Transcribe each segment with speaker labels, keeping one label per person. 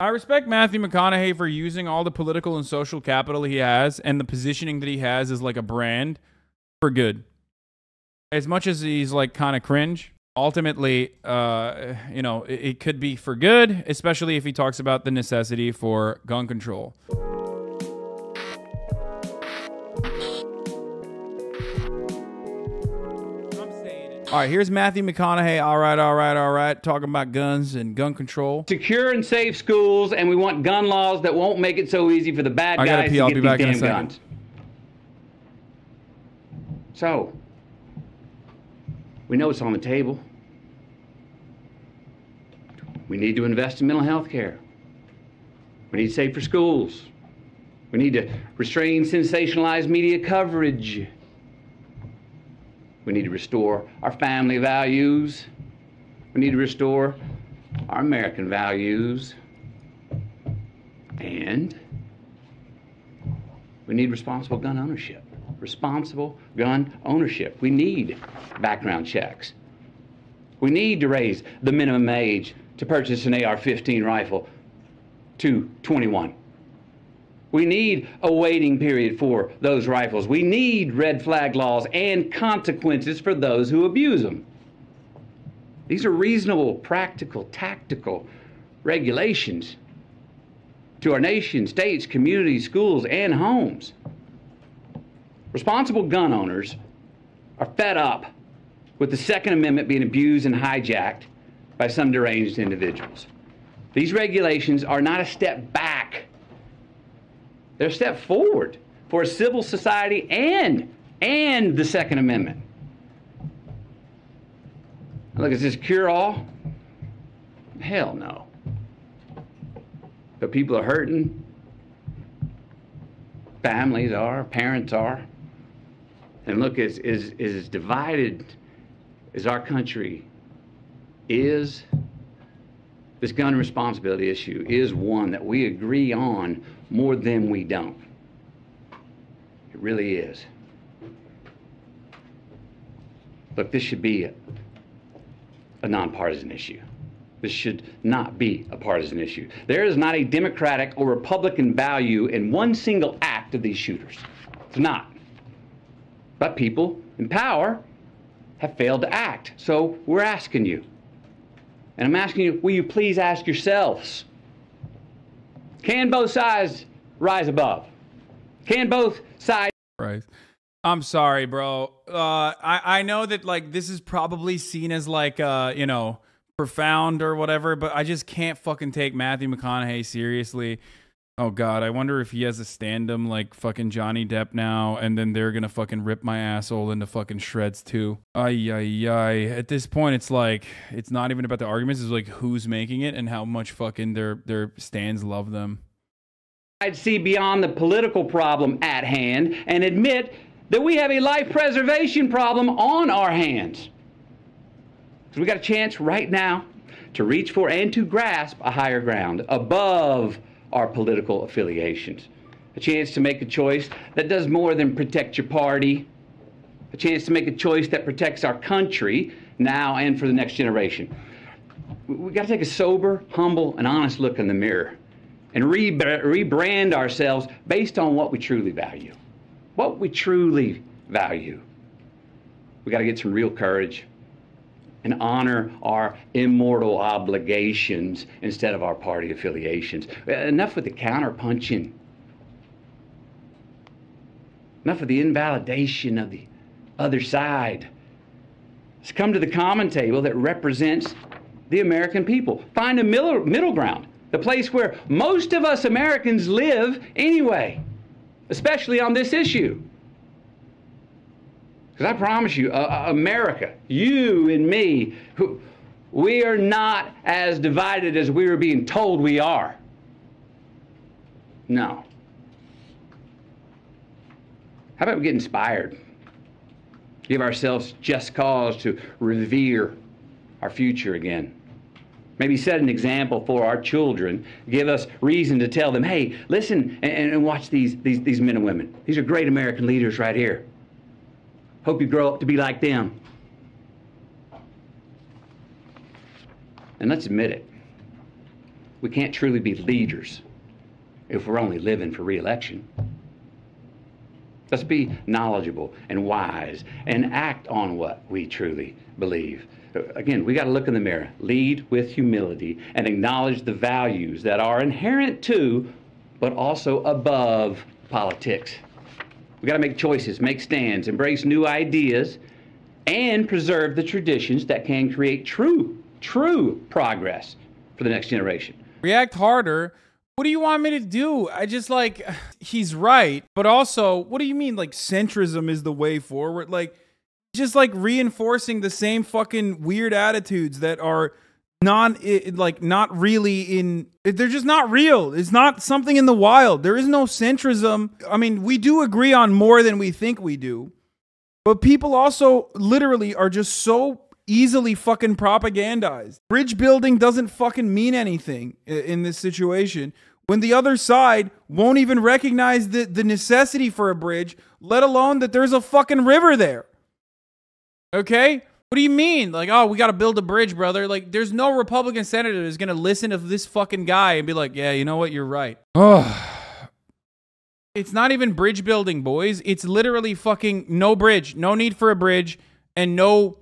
Speaker 1: I respect Matthew McConaughey for using all the political and social capital he has and the positioning that he has as like a brand for good. As much as he's like kind of cringe, ultimately, uh, you know, it, it could be for good, especially if he talks about the necessity for gun control. All right, here's Matthew McConaughey. All right, all right, all right. Talking about guns and gun control.
Speaker 2: secure and safe schools, and we want gun laws that won't make it so easy for the bad
Speaker 1: I
Speaker 2: guys
Speaker 1: pee.
Speaker 2: to
Speaker 1: I'll
Speaker 2: get
Speaker 1: be
Speaker 2: these
Speaker 1: back in a
Speaker 2: damn guns. So, we know it's on the table. We need to invest in mental health care. We need safer schools. We need to restrain sensationalized media coverage. We need to restore our family values. We need to restore our American values. And we need responsible gun ownership. Responsible gun ownership. We need background checks. We need to raise the minimum age to purchase an AR 15 rifle to 21. We need a waiting period for those rifles. We need red flag laws and consequences for those who abuse them. These are reasonable, practical, tactical regulations to our nation, states, communities, schools, and homes. Responsible gun owners are fed up with the Second Amendment being abused and hijacked by some deranged individuals. These regulations are not a step back, they're a step forward for a civil society and, and the Second Amendment. Look, is this cure all? Hell no. But people are hurting. Families are, parents are. And look, as, as, as divided as our country is, this gun responsibility issue is one that we agree on more than we don't. It really is. Look, this should be a, nonpartisan issue. This should not be a partisan issue. There is not a Democratic or Republican value in one single act of these shooters. It's not. But people in power have failed to act. So we're asking you. And I'm asking you, will you please ask yourselves can both sides rise above? Can both sides
Speaker 1: rise? I'm sorry, bro. Uh, I I know that like this is probably seen as like uh you know profound or whatever, but I just can't fucking take Matthew McConaughey seriously. Oh god, I wonder if he has a stand-up like fucking Johnny Depp now, and then they're gonna fucking rip my asshole into fucking shreds too. Ay ay ay. At this point, it's like it's not even about the arguments. It's like who's making it and how much fucking their their stands love them.
Speaker 2: I'd see beyond the political problem at hand and admit that we have a life preservation problem on our hands? Because we got a chance right now to reach for and to grasp a higher ground above our political affiliations. A chance to make a choice that does more than protect your party, a chance to make a choice that protects our country now and for the next generation. We- We got to take a sober, humble, and honest look in the mirror and re- rebrand ourselves based on what we truly value. What we truly value. We've got to get some real courage and honor our immortal obligations instead of our party affiliations. Enough with the counterpunching. Enough of the invalidation of the other side. Let's come to the common table that represents the American people. Find a middle, middle ground, the place where most of us Americans live anyway, especially on this issue. Because I promise you, uh, uh, America, you and me, who, we are not as divided as we are being told we are. No. How about we get inspired? Give ourselves just cause to revere our future again. Maybe set an example for our children. Give us reason to tell them, hey, listen and, and watch these, these, these men and women. These are great American leaders right here. Hope you grow up to be like them. And let's admit it. we can't truly be leaders if we're only living for reelection. Let's be knowledgeable and wise and act on what we truly believe. Again, we got to look in the mirror, lead with humility, and acknowledge the values that are inherent to, but also above politics. We got to make choices, make stands, embrace new ideas, and preserve the traditions that can create true, true progress for the next generation.
Speaker 1: React harder what do you want me to do? I just like, he's right. But also, what do you mean, like, centrism is the way forward? Like, just like reinforcing the same fucking weird attitudes that are non like not really in they're just not real it's not something in the wild there is no centrism i mean we do agree on more than we think we do but people also literally are just so easily fucking propagandized. Bridge building doesn't fucking mean anything in this situation when the other side won't even recognize the, the necessity for a bridge, let alone that there's a fucking river there. Okay? What do you mean? Like, oh, we got to build a bridge, brother. Like, there's no Republican senator that's going to listen to this fucking guy and be like, yeah, you know what? You're right. Oh. It's not even bridge building, boys. It's literally fucking no bridge, no need for a bridge, and no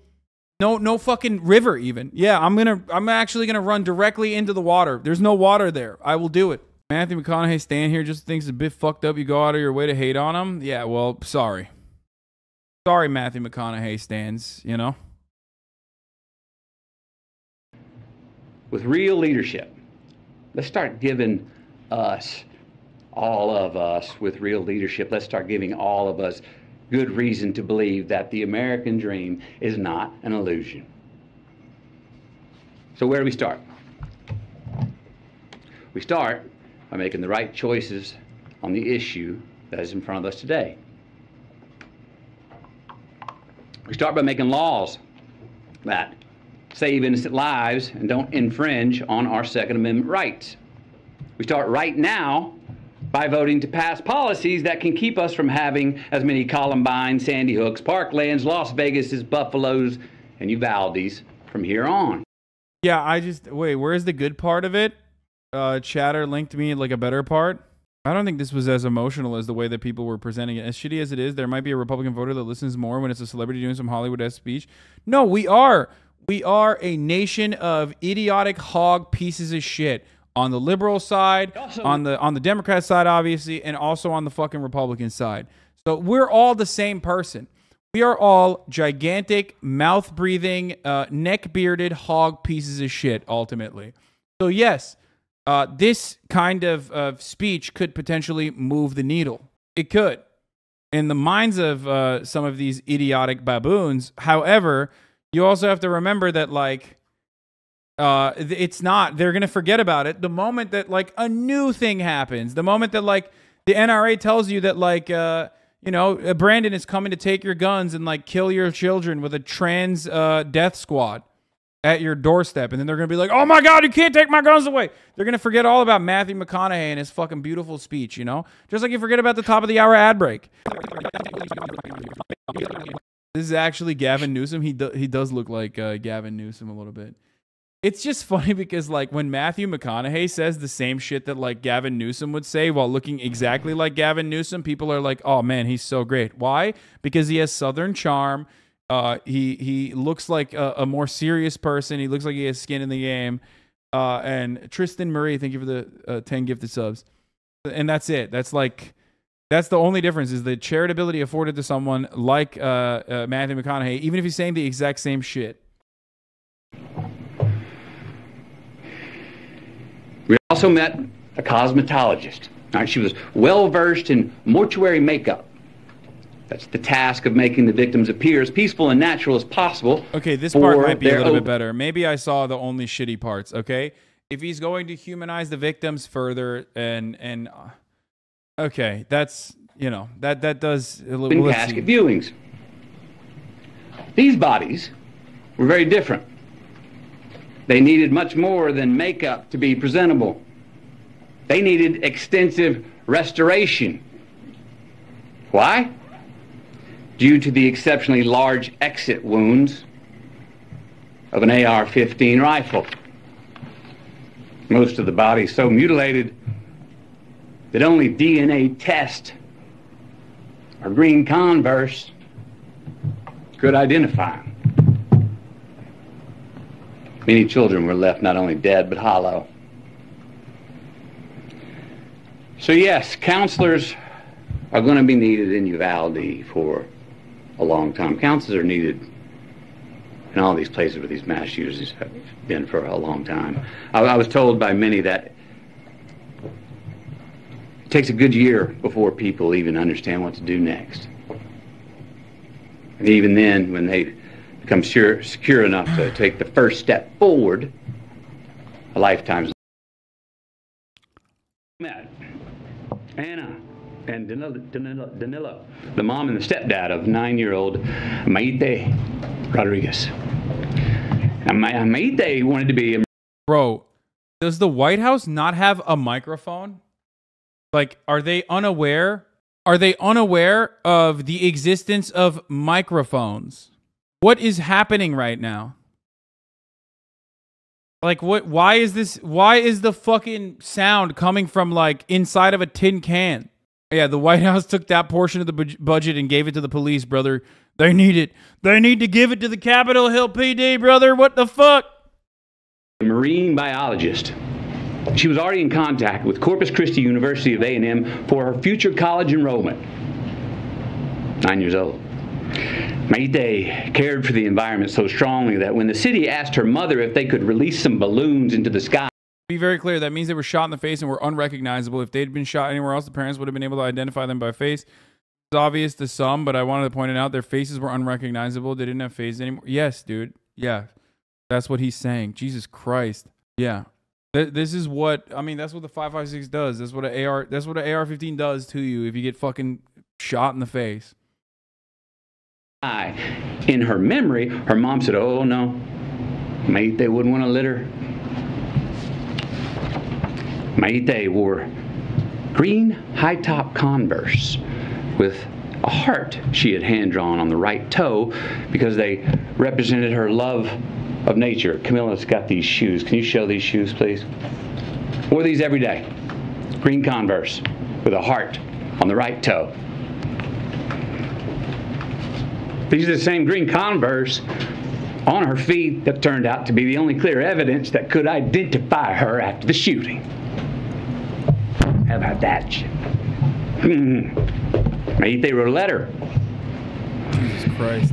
Speaker 1: no, no fucking river even. Yeah, I'm gonna, I'm actually gonna run directly into the water. There's no water there. I will do it. Matthew McConaughey stand here just thinks it's a bit fucked up. You go out of your way to hate on him. Yeah, well, sorry. Sorry, Matthew McConaughey stands. You know.
Speaker 2: With real leadership, let's start giving us, all of us, with real leadership. Let's start giving all of us good reason to believe that the American dream is not an illusion. So, where do we start? We start by making the right choices on the issue that is in front of us today. We start by making laws that save innocent lives and don't infringe on our Second Amendment rights. We start right now by voting to pass policies that can keep us from having as many Columbine, Sandy Hooks, Parklands, Las Vegases, Buffaloes, and Uvaldes from here on.
Speaker 1: Yeah, I just wait. Where's the good part of it? Uh, Chatter linked me like a better part. I don't think this was as emotional as the way that people were presenting it. As shitty as it is, there might be a Republican voter that listens more when it's a celebrity doing some Hollywood esque speech. No, we are. We are a nation of idiotic hog pieces of shit on the liberal side, also, on the on the Democrat side, obviously, and also on the fucking Republican side. So we're all the same person. We are all gigantic, mouth breathing, uh, neck bearded hog pieces of shit. Ultimately, so yes, uh, this kind of, of speech could potentially move the needle. It could, in the minds of uh, some of these idiotic baboons. However, you also have to remember that like uh, it's not. They're gonna forget about it the moment that like a new thing happens. The moment that like the NRA tells you that like uh, you know uh, Brandon is coming to take your guns and like kill your children with a trans uh, death squad at your doorstep, and then they're gonna be like, "Oh my God, you can't take my guns away." They're gonna forget all about Matthew McConaughey and his fucking beautiful speech. You know, just like you forget about the top of the hour ad break. This is actually Gavin Newsom. He do, he does look like uh, Gavin Newsom a little bit. It's just funny because like when Matthew McConaughey says the same shit that like Gavin Newsom would say while looking exactly like Gavin Newsom, people are like, "Oh man, he's so great." Why? Because he has southern charm. Uh, he he looks like a, a, more serious person. He looks like he has skin in the game. Uh, and Tristan Murray, thank you for the uh, ten gifted subs. And that's it. That's like that's the only difference is the charitability afforded to someone like uh, uh, Matthew McConaughey, even if he's saying the exact same shit.
Speaker 2: We also met a cosmetologist. Right, she was well versed in mortuary makeup. That's the task of making the victims appear as peaceful and natural as possible.
Speaker 1: Okay, this part might be a little bit better. Maybe I saw the only shitty parts. Okay, if he's going to humanize the victims further, and and uh, okay, that's you know that that does.
Speaker 2: In casket viewings. These bodies were very different. They needed much more than makeup to be presentable. They needed extensive restoration. Why? Due to the exceptionally large exit wounds of an AR 15 rifle. Most of the body so mutilated that only DNA test or green Converse could identify. Many children were left not only dead but hollow. So, yes, counselors are going to be needed in Uvalde for a long time. Counselors are needed in all these places where these mass shooters have been for a long time. I, I was told by many that takes a good year before people even understand what to do next. And even then, when they become sure, secure enough to take the first step forward, a lifetime's met Anna and Danilo, Danilo, Danilo, the mom and the stepdad of nine-year-old Maite Rodriguez. Now, Ma- Maite wanted to be a
Speaker 1: Bro, does the White House not have a microphone? Like, are they unaware? Are they unaware of the existence of microphones? What is happening right now? Like what why is this why is the fucking sound coming from like inside of a tin can? Yeah, the White House took that portion of the bud- budget and gave it to the police, brother. They need it. They need to give it to the Capitol Hill PD, brother. What the fuck?
Speaker 2: marine biologist. She was already in contact with Corpus Christi University of A&M for her future college enrollment. Nine years old. Maite cared for the environment so strongly that when the city asked her mother if they could release some balloons into the sky,
Speaker 1: Be very clear. That means they were shot in the face and were unrecognizable. If they'd been shot anywhere else, the parents would have been able to identify them by face. It's obvious to some, but I wanted to point it out. Their faces were unrecognizable. They didn't have faces anymore. Yes, dude. Yeah. That's what he's saying. Jesus Christ. Yeah. Th- This is what I mean. That's what the five five six does. That's what an AR. That's what an AR fifteen does to you if you get fucking shot in the face.
Speaker 2: I, in her memory, her mom said, "Oh no, Maite wouldn't want to litter." Maite wore green high-top Converse with a heart she had hand-drawn on the right toe because they represented her love of nature. Camila's got these shoes. Can you show these shoes, please? Wore these every day. Green Converse with a heart on the right toe. These are the same green Converse on her feet that turned out to be the only clear evidence that could identify her after the shooting. How about that? shit? Hmm. Maite wrote a letter.
Speaker 1: Jesus Christ.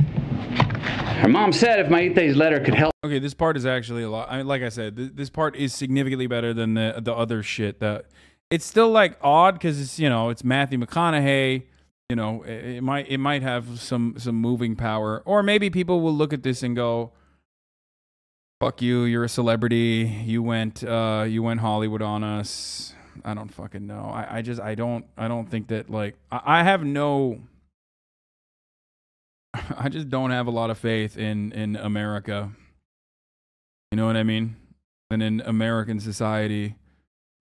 Speaker 2: Her mom said if Maite's letter could help
Speaker 1: Okay, this part is actually a lot. I mean, like I said, th- this part is significantly better than the the other shit. That it's still like odd because it's you know it's Matthew McConaughey. You know, it, it might it might have some some moving power, or maybe people will look at this and go, "Fuck you, you're a celebrity. You went uh you went Hollywood on us." I don't fucking know. I, I just I don't I don't think that like I, I have no. I just don't have a lot of faith in in America. You know what I mean? And in American society.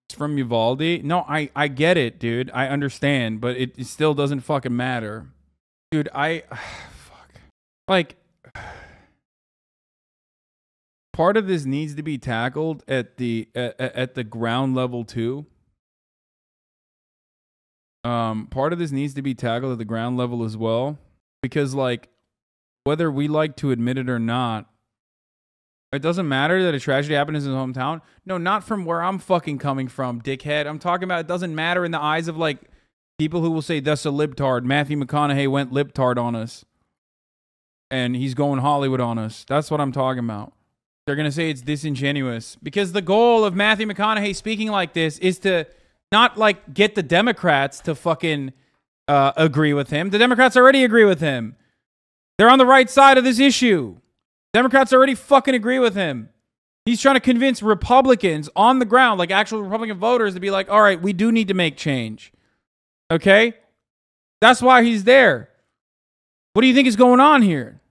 Speaker 1: It's from Uvalde. No, I, I get it, dude. I understand, but it, it still doesn't fucking matter. Dude, I fuck. Like part of this needs to be tackled at the at, at the ground level too. Um part of this needs to be tackled at the ground level as well because like whether we like to admit it or not, it doesn't matter that a tragedy happened in his hometown. No, not from where I'm fucking coming from, dickhead. I'm talking about it doesn't matter in the eyes of like people who will say that's a libtard. Matthew McConaughey went libtard on us. And he's going Hollywood on us. That's what I'm talking about. They're gonna say it's disingenuous. Because the goal of Matthew McConaughey speaking like this is to not like get the Democrats to fucking uh, agree with him. The Democrats already agree with him. They're on the right side of this issue. Democrats already fucking agree with him. He's trying to convince Republicans on the ground, like actual Republican voters, to be like, all right, we do need to make change. Okay? That's why he's there. What do you think is going on here?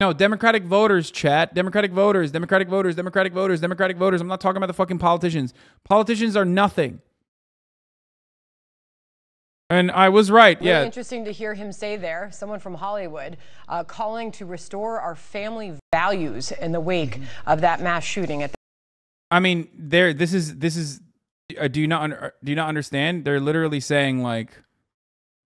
Speaker 1: No, Democratic voters, chat. Democratic voters, Democratic voters, Democratic voters, Democratic voters. I'm not talking about the fucking politicians. Politicians are nothing. And I was right.
Speaker 3: Really
Speaker 1: yeah.
Speaker 3: interesting to hear him say there, someone from Hollywood, uh, calling to restore our family values in the wake of that mass shooting at
Speaker 1: I mean, there. This is this is. Uh, do you not un- do you not understand? They're literally saying like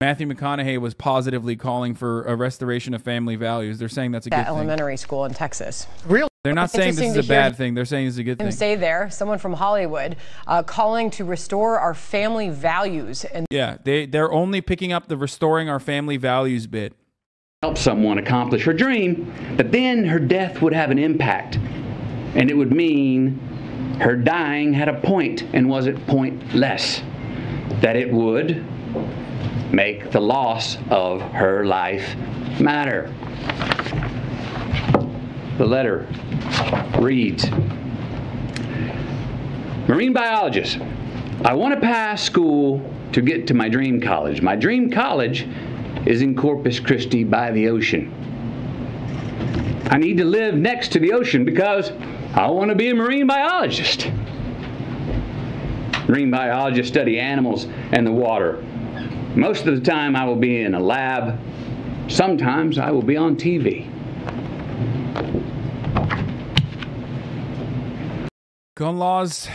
Speaker 1: Matthew McConaughey was positively calling for a restoration of family values. They're saying that's a good
Speaker 3: That
Speaker 1: thing.
Speaker 3: elementary school in Texas. Really?
Speaker 1: They're not saying this is a bad thing. They're saying it's a good thing.
Speaker 3: say there, someone from Hollywood, uh, calling to restore our family values and
Speaker 1: Yeah, they they're only picking up the restoring our family values bit.
Speaker 2: help someone accomplish her dream, but then her death would have an impact. And it would mean her dying had a point and wasn't pointless. That it would make the loss of her life matter. The letter reads Marine biologist, I want to pass school to get to my dream college. My dream college is in Corpus Christi by the ocean. I need to live next to the ocean because I want to be a marine biologist. Marine biologists study animals and the water. Most of the time, I will be in a lab. Sometimes I will be on TV.
Speaker 1: Gun laws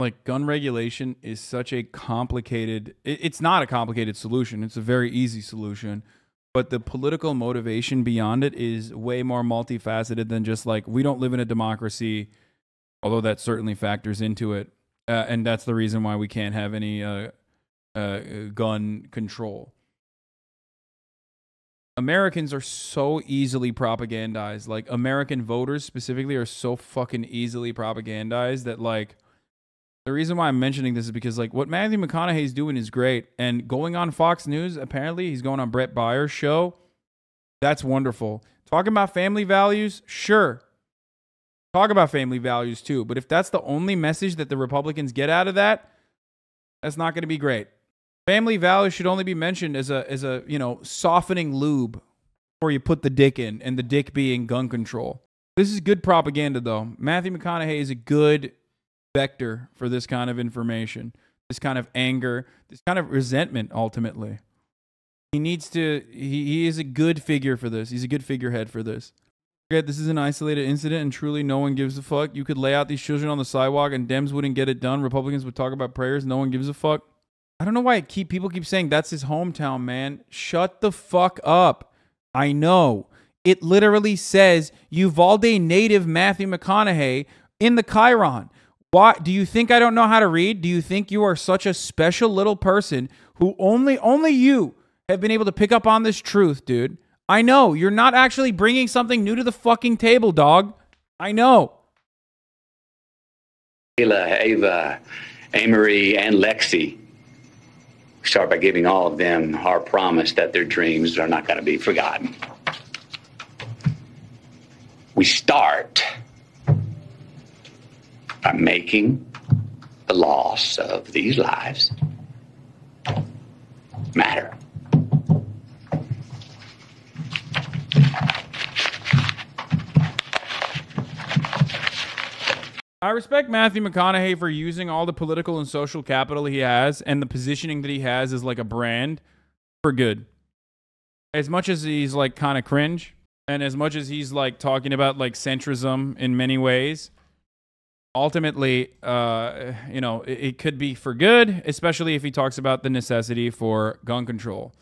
Speaker 1: like gun regulation is such a complicated it's not a complicated solution. It's a very easy solution. But the political motivation beyond it is way more multifaceted than just like we don't live in a democracy, although that certainly factors into it. Uh, and that's the reason why we can't have any uh, uh, gun control. Americans are so easily propagandized. Like American voters specifically are so fucking easily propagandized that like the reason why I'm mentioning this is because like what Matthew McConaughey's doing is great and going on Fox News apparently he's going on Bret Baier's show. That's wonderful. Talking about family values, sure. Talk about family values too, but if that's the only message that the Republicans get out of that, that's not going to be great. Family values should only be mentioned as a as a you know softening lube before you put the dick in, and the dick being gun control. This is good propaganda, though. Matthew McConaughey is a good vector for this kind of information, this kind of anger, this kind of resentment. Ultimately, he needs to. He, he is a good figure for this. He's a good figurehead for this. This is an isolated incident, and truly no one gives a fuck. You could lay out these children on the sidewalk, and Dems wouldn't get it done. Republicans would talk about prayers. No one gives a fuck. I don't know why keep people keep saying that's his hometown, man. Shut the fuck up. I know. It literally says Uvalde native Matthew McConaughey in the Chiron. Why do you think I don't know how to read? Do you think you are such a special little person who only only you have been able to pick up on this truth, dude? I know. You're not actually bringing something new to the fucking table, dog. I know.
Speaker 2: Ayla, Ava, Amerie, and Lexi. Start by giving all of them our promise that their dreams are not going to be forgotten. We start by making the loss of these lives matter.
Speaker 1: I respect Matthew McConaughey for using all the political and social capital he has and the positioning that he has as like a brand for good. As much as he's like kind of cringe and as much as he's like talking about like centrism in many ways, ultimately, uh, you know, it, it could be for good, especially if he talks about the necessity for gun control.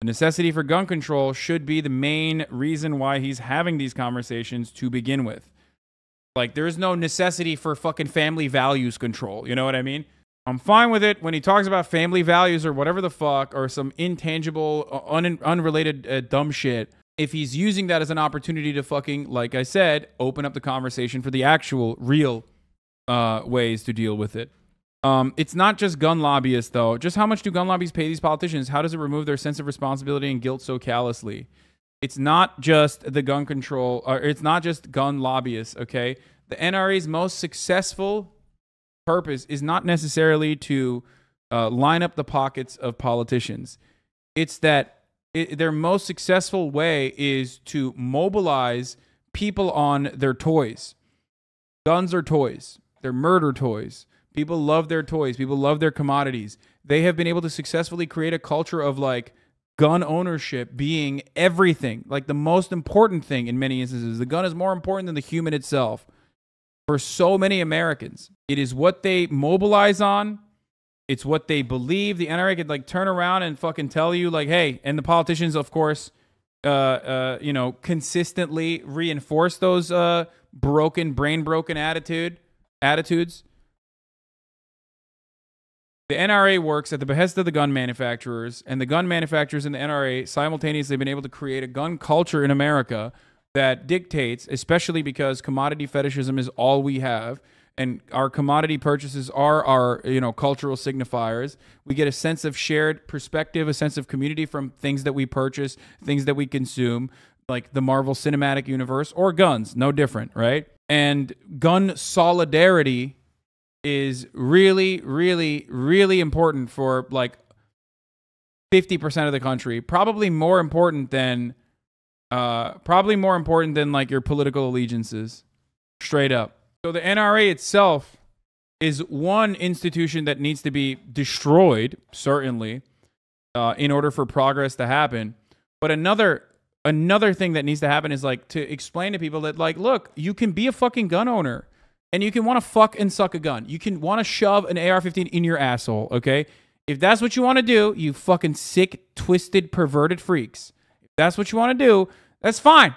Speaker 1: The necessity for gun control should be the main reason why he's having these conversations to begin with. Like, there's no necessity for fucking family values control. You know what I mean? I'm fine with it when he talks about family values or whatever the fuck or some intangible, uh, un- unrelated uh, dumb shit. If he's using that as an opportunity to fucking, like I said, open up the conversation for the actual, real uh, ways to deal with it. Um, it's not just gun lobbyists, though. Just how much do gun lobbies pay these politicians? How does it remove their sense of responsibility and guilt so callously? It's not just the gun control, or it's not just gun lobbyists, okay? The NRA's most successful purpose is not necessarily to uh, line up the pockets of politicians. It's that it, their most successful way is to mobilize people on their toys. Guns are toys, they're murder toys. People love their toys, people love their commodities. They have been able to successfully create a culture of like, gun ownership being everything, like the most important thing in many instances. The gun is more important than the human itself. For so many Americans, it is what they mobilize on. It's what they believe. The NRA could like turn around and fucking tell you, like, hey, and the politicians, of course, uh, uh, you know, consistently reinforce those uh, broken, brain broken attitude attitudes. The NRA works at the behest of the gun manufacturers, and the gun manufacturers and the NRA simultaneously have been able to create a gun culture in America that dictates, especially because commodity fetishism is all we have, and our commodity purchases are our you know cultural signifiers. We get a sense of shared perspective, a sense of community from things that we purchase, things that we consume, like the Marvel Cinematic Universe or guns, no different, right? And gun solidarity is really, really, really important for like 50% of the country. Probably more important than, uh, probably more important than like your political allegiances, straight up. So the NRA itself is one institution that needs to be destroyed, certainly, uh, in order for progress to happen. But another another thing that needs to happen is like to explain to people that like, look, you can be a fucking gun owner and you can want to fuck and suck a gun. You can want to shove an AR-15 in your asshole. Okay, if that's what you want to do, you fucking sick, twisted, perverted freaks. If that's what you want to do, that's fine.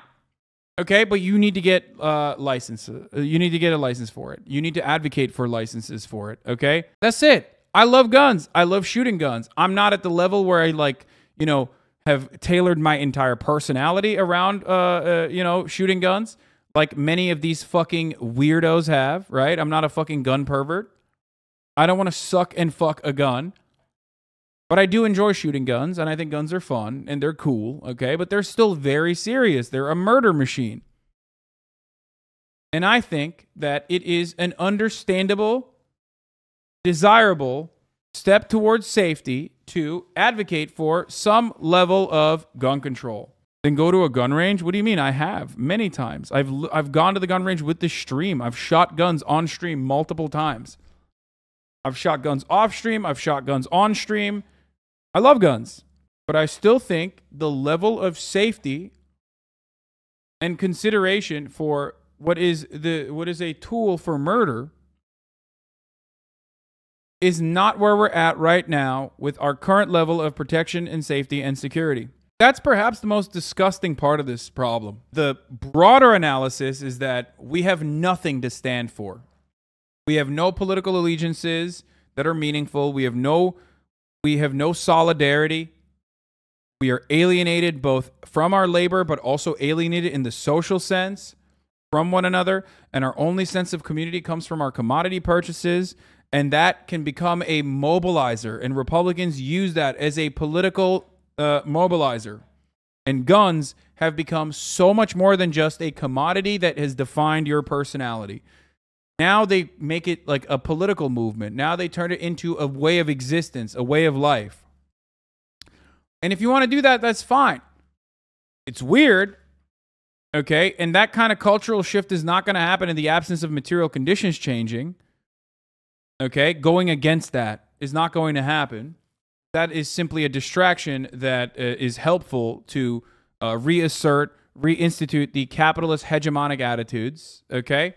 Speaker 1: Okay, but you need to get uh, licenses. You need to get a license for it. You need to advocate for licenses for it. Okay, that's it. I love guns. I love shooting guns. I'm not at the level where I like, you know, have tailored my entire personality around, uh, uh you know, shooting guns like many of these fucking weirdos have, right? I'm not a fucking gun pervert. I don't want to suck and fuck a gun. But I do enjoy shooting guns, and I think guns are fun and they're cool, okay? But they're still very serious. They're a murder machine. And I think that it is an understandable, desirable step towards safety to advocate for some level of gun control. Then go to a gun range. What do you mean? I have many times. I've I've gone to the gun range with the stream. I've shot guns on stream multiple times. I've shot guns off stream. I've shot guns on stream. I love guns, but I still think the level of safety and consideration for what is the what is a tool for murder is not where we're at right now with our current level of protection and safety and security. That's perhaps the most disgusting part of this problem. The broader analysis is that we have nothing to stand for. We have no political allegiances that are meaningful. We have no we have no solidarity. We are alienated both from our labor but also alienated in the social sense from one another and our only sense of community comes from our commodity purchases and that can become a mobilizer and Republicans use that as a political uh, mobilizer. And guns have become so much more than just a commodity that has defined your personality. Now they make it like a political movement. Now they turn it into a way of existence, a way of life. And if you want to do that, that's fine. It's weird, okay? And that kind of cultural shift is not going to happen in the absence of material conditions changing, okay? Going against that is not going to happen that is simply a distraction that uh, is helpful to uh, reassert, reinstitute the capitalist hegemonic attitudes, okay?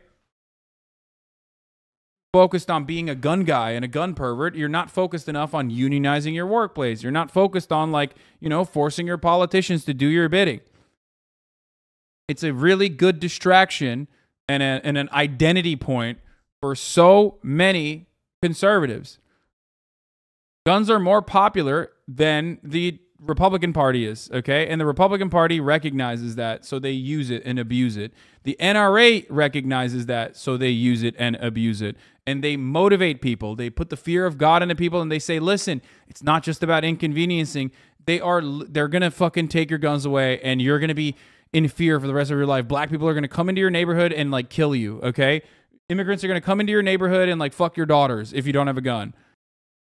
Speaker 1: Focused on being a gun guy and a gun pervert, you're not focused enough on unionizing your workplace. You're not focused on, like, you know, forcing your politicians to do your bidding. It's a really good distraction and, a, and an identity point for so many conservatives guns are more popular than the Republican Party is, okay? And the Republican Party recognizes that, so they use it and abuse it. The NRA recognizes that, so they use it and abuse it. And they motivate people. They put the fear of God into people and they say, "Listen, it's not just about inconveniencing. They are they're going to fucking take your guns away and you're going to be in fear for the rest of your life. Black people are going to come into your neighborhood and like kill you, okay? Immigrants are going to come into your neighborhood and like fuck your daughters if you don't have a gun."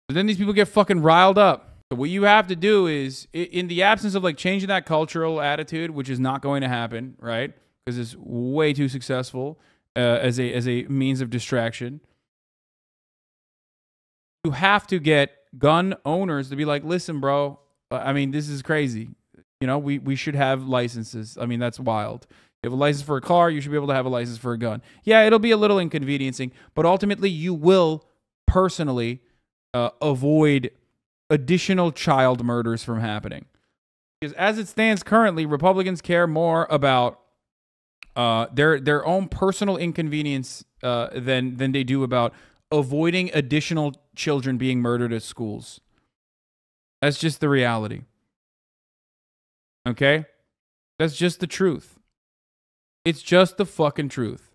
Speaker 1: But then these people get fucking riled up. So what you have to do is, in the absence of like changing that cultural attitude, which is not going to happen, right? Because it's way too successful uh, as a as a means of distraction. You have to get gun owners to be like, listen, bro, I mean, this is crazy. You know, we we should have licenses. I mean, that's wild. You have a license for a car, you should be able to have a license for a gun. Yeah, it'll be a little inconveniencing, but ultimately, you will personally uh, avoid additional child murders from happening. Because as it stands currently, Republicans care more about uh, their their own personal inconvenience uh, than than they do about avoiding additional children being murdered at schools. That's just the reality. Okay? That's just the truth. It's just the fucking truth.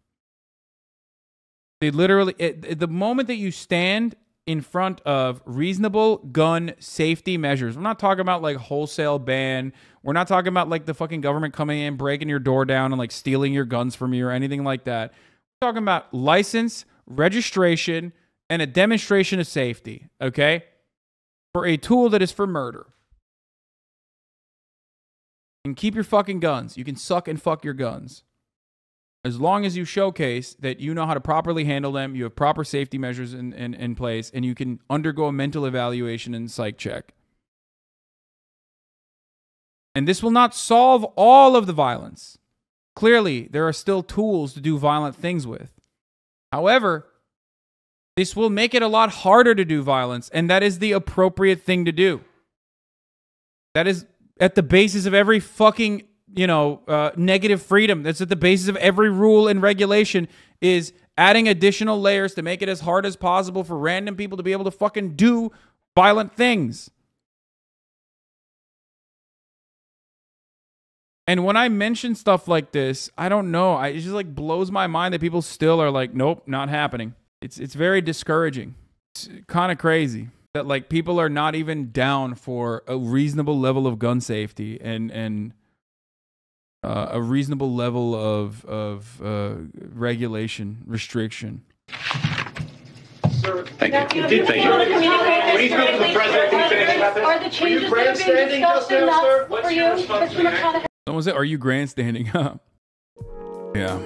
Speaker 1: They literally, it, it- the moment that you stand in front of reasonable gun safety measures, we're not talking about like wholesale ban. We're not talking about like the fucking government coming in, breaking your door down, and like stealing your guns from you or anything like that. We're talking about license, registration, and a demonstration of safety, okay? For a tool that is for murder. And keep your fucking guns. You can suck and fuck your guns as long as you showcase that you know how to properly handle them, you have proper safety measures in, in, in place, and you can undergo a mental evaluation and psych check. And this will not solve all of the violence. Clearly, there are still tools to do violent things with. However, this will make it a lot harder to do violence, and that is the appropriate thing to do. That is at the basis of every fucking you know uh, negative freedom. That's at the basis of every rule and regulation is adding additional layers to make it as hard as possible for random people to be able to fucking do violent things. And when I mention stuff like this, I don't know. I, it just like blows my mind that people still are like, nope, not happening. It's it's very discouraging. It's kind of crazy that like people are not even down for a reasonable level of gun safety and and uh, a reasonable level of of uh, regulation restriction.
Speaker 4: Thank you.
Speaker 5: Have you been able to communicate this directly to your senators? Are the changes that are being discussed enough for you, Mr. McConaughey?
Speaker 1: Someone said, "Are you grandstanding?" yeah.